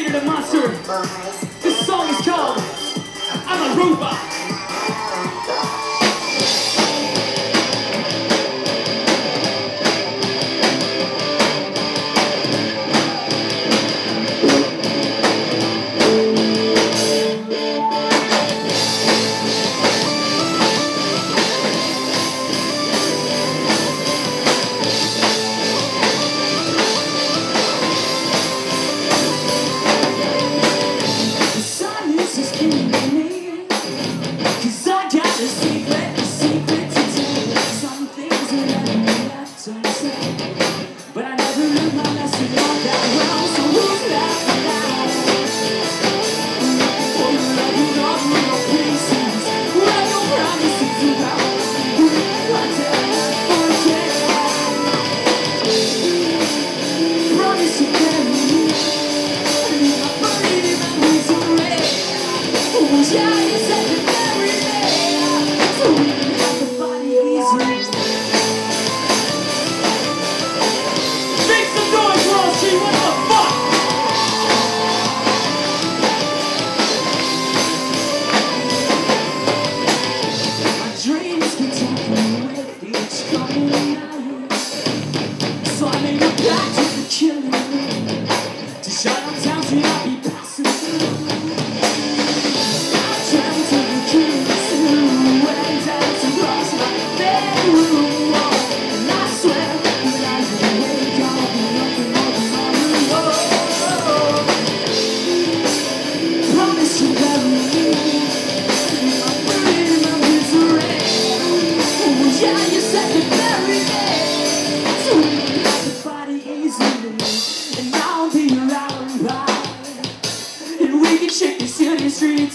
Peter the Monster. This song is called I'm a Robot.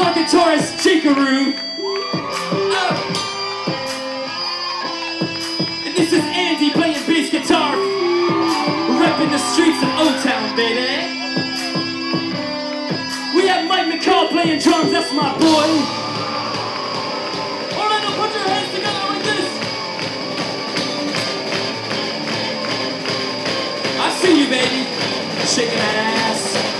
like a Chikaroo, Chickaroo. Uh. And this is Andy playing bass guitar. Repping the streets of O-Town, baby. We have Mike McCall playing drums, that's my boy. see you, baby. Shaking that ass.